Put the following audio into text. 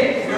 Good,